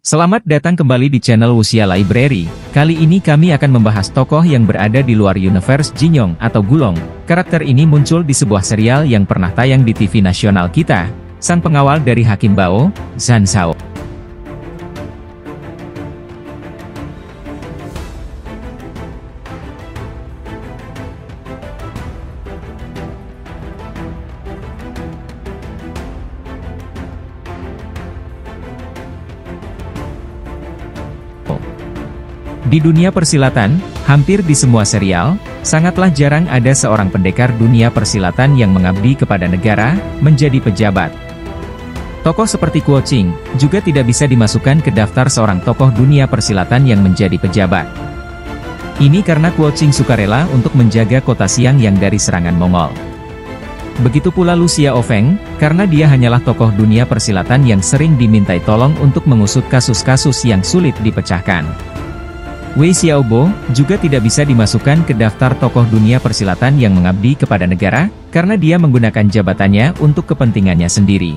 Selamat datang kembali di channel Wuxia Library. Kali ini kami akan membahas tokoh yang berada di luar universe Jinyong atau Gulong. Karakter ini muncul di sebuah serial yang pernah tayang di TV nasional kita. Sang pengawal dari Hakim Bao, Zhan Shao. Di dunia persilatan, hampir di semua serial, sangatlah jarang ada seorang pendekar dunia persilatan yang mengabdi kepada negara, menjadi pejabat. Tokoh seperti Kuo Qing, juga tidak bisa dimasukkan ke daftar seorang tokoh dunia persilatan yang menjadi pejabat. Ini karena Kuo Qing sukarela untuk menjaga kota siang yang dari serangan Mongol. Begitu pula Lu Xiaofeng, karena dia hanyalah tokoh dunia persilatan yang sering dimintai tolong untuk mengusut kasus-kasus yang sulit dipecahkan. Wei Xiaobo, juga tidak bisa dimasukkan ke daftar tokoh dunia persilatan yang mengabdi kepada negara, karena dia menggunakan jabatannya untuk kepentingannya sendiri.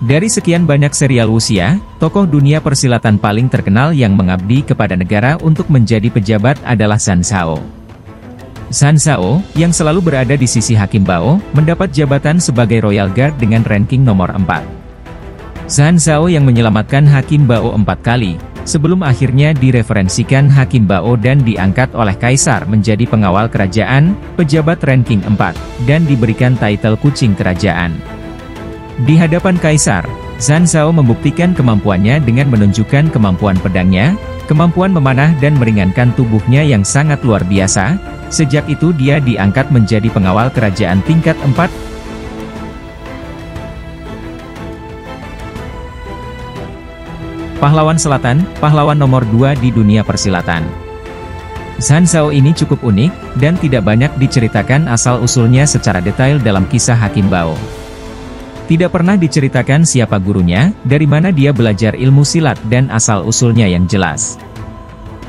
Dari sekian banyak serial usia, tokoh dunia persilatan paling terkenal yang mengabdi kepada negara untuk menjadi pejabat adalah San Shao. San Shao, yang selalu berada di sisi Hakim Bao, mendapat jabatan sebagai Royal Guard dengan ranking nomor 4. San Shao yang menyelamatkan Hakim Bao empat kali, sebelum akhirnya direferensikan Hakim Bao dan diangkat oleh Kaisar menjadi pengawal kerajaan, pejabat ranking 4, dan diberikan title kucing kerajaan. Di hadapan Kaisar, Zhan Zhao membuktikan kemampuannya dengan menunjukkan kemampuan pedangnya, kemampuan memanah dan meringankan tubuhnya yang sangat luar biasa, sejak itu dia diangkat menjadi pengawal kerajaan tingkat 4, Pahlawan Selatan, pahlawan nomor 2 di dunia persilatan. Zhan Zhao ini cukup unik, dan tidak banyak diceritakan asal-usulnya secara detail dalam kisah Hakim Bao. Tidak pernah diceritakan siapa gurunya, dari mana dia belajar ilmu silat dan asal-usulnya yang jelas.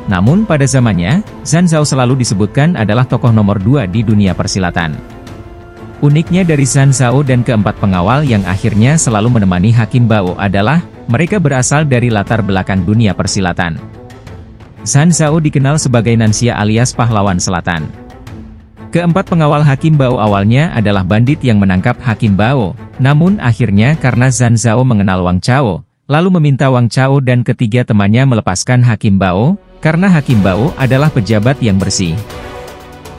Namun pada zamannya, Zhan Zhao selalu disebutkan adalah tokoh nomor 2 di dunia persilatan. Uniknya dari Zhan Zhao dan keempat pengawal yang akhirnya selalu menemani Hakim Bao adalah, mereka berasal dari latar belakang dunia persilatan. San Zhao dikenal sebagai Nansia alias pahlawan selatan. Keempat pengawal Hakim Bao awalnya adalah bandit yang menangkap Hakim Bao, namun akhirnya karena Zhan Zhao mengenal Wang Chao, lalu meminta Wang Chao dan ketiga temannya melepaskan Hakim Bao, karena Hakim Bao adalah pejabat yang bersih.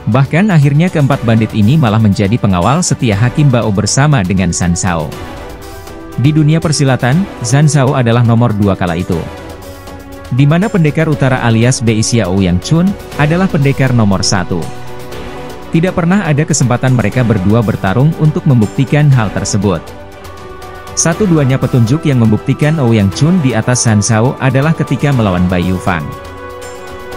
Bahkan akhirnya keempat bandit ini malah menjadi pengawal setia Hakim Bao bersama dengan San Zhao. Di dunia persilatan, Zhan Zhao adalah nomor dua kala itu. Di mana pendekar utara alias Bei Xiao Yang Chun, adalah pendekar nomor satu. Tidak pernah ada kesempatan mereka berdua bertarung untuk membuktikan hal tersebut. Satu-duanya petunjuk yang membuktikan Ouyang Chun di atas Zhan Zhao adalah ketika melawan Bai Yufang.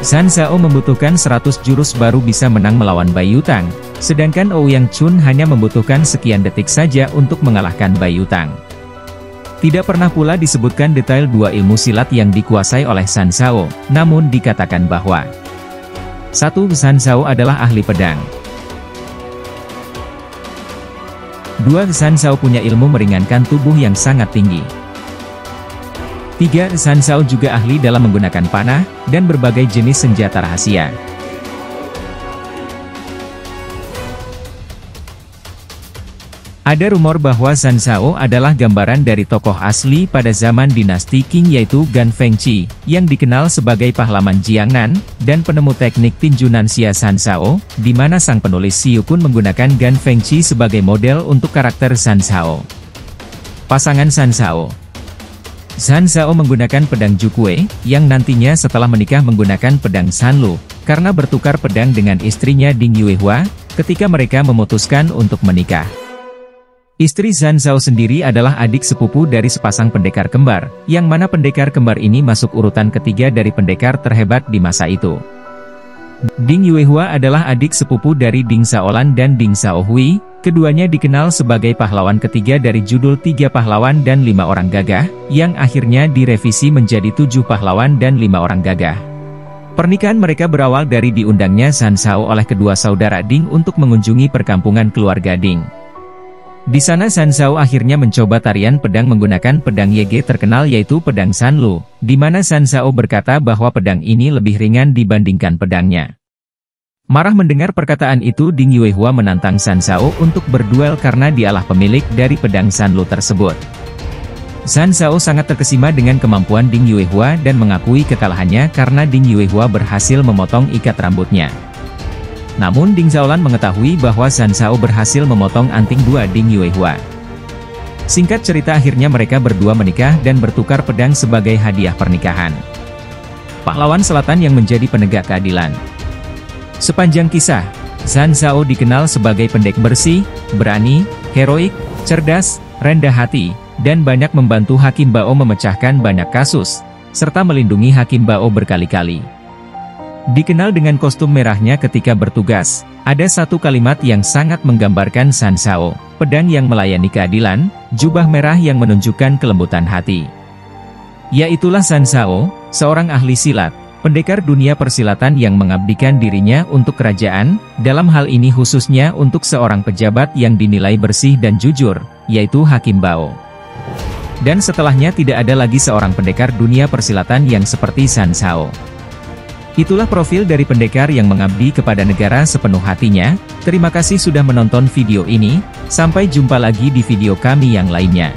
Zhan Zhao membutuhkan 100 jurus baru bisa menang melawan Bai Yutang, sedangkan Ouyang Chun hanya membutuhkan sekian detik saja untuk mengalahkan Bai Yutang. Tidak pernah pula disebutkan detail dua ilmu silat yang dikuasai oleh San Zhao, namun dikatakan bahwa satu San Zhao adalah ahli pedang. Dua San Zhao punya ilmu meringankan tubuh yang sangat tinggi. Tiga San Zhao juga ahli dalam menggunakan panah, dan berbagai jenis senjata rahasia. Ada rumor bahwa Zhan Zhao adalah gambaran dari tokoh asli pada zaman dinasti Qing yaitu Gan Fengqi, yang dikenal sebagai pahlawan Jiangnan, dan penemu teknik tinju Nanxia Zhan Zhao, di mana sang penulis Xiu Kun menggunakan Gan Fengqi sebagai model untuk karakter Zhan Zhao. Pasangan Zhan Zhao Zhan Zhao menggunakan pedang Jukue, yang nantinya setelah menikah menggunakan pedang Sanlu, karena bertukar pedang dengan istrinya Ding Yuehua, ketika mereka memutuskan untuk menikah. Istri Zhan Zhao sendiri adalah adik sepupu dari sepasang pendekar kembar, yang mana pendekar kembar ini masuk urutan ketiga dari pendekar terhebat di masa itu. Ding Yuehua adalah adik sepupu dari Ding Xiaolan dan Ding Xiaohui, keduanya dikenal sebagai pahlawan ketiga dari judul Tiga Pahlawan dan Lima Orang Gagah, yang akhirnya direvisi menjadi Tujuh Pahlawan dan Lima Orang Gagah. Pernikahan mereka berawal dari diundangnya Zhan Zhao oleh kedua saudara Ding untuk mengunjungi perkampungan keluarga Ding. Di sana San Zhao akhirnya mencoba tarian pedang menggunakan pedang Yege terkenal yaitu pedang Sanlu, di mana San Zhao berkata bahwa pedang ini lebih ringan dibandingkan pedangnya. Marah mendengar perkataan itu Ding Yuehua menantang San Zhao untuk berduel karena dialah pemilik dari pedang Sanlu tersebut. San Zhao sangat terkesima dengan kemampuan Ding Yuehua dan mengakui kekalahannya karena Ding Yuehua berhasil memotong ikat rambutnya. Namun Ding Zhaolan mengetahui bahwa San Zhao berhasil memotong anting dua Ding Yuehua. Singkat cerita akhirnya mereka berdua menikah dan bertukar pedang sebagai hadiah pernikahan. Pahlawan selatan yang menjadi penegak keadilan. Sepanjang kisah, San Zhao dikenal sebagai pendek bersih, berani, heroik, cerdas, rendah hati, dan banyak membantu Hakim Bao memecahkan banyak kasus, serta melindungi Hakim Bao berkali-kali. Dikenal dengan kostum merahnya ketika bertugas, ada satu kalimat yang sangat menggambarkan San Sao, pedang yang melayani keadilan, jubah merah yang menunjukkan kelembutan hati. Yaitulah San Sao, seorang ahli silat, pendekar dunia persilatan yang mengabdikan dirinya untuk kerajaan, dalam hal ini khususnya untuk seorang pejabat yang dinilai bersih dan jujur, yaitu Hakim Bao. Dan setelahnya tidak ada lagi seorang pendekar dunia persilatan yang seperti San Sao. Itulah profil dari pendekar yang mengabdi kepada negara sepenuh hatinya. Terima kasih sudah menonton video ini, sampai jumpa lagi di video kami yang lainnya.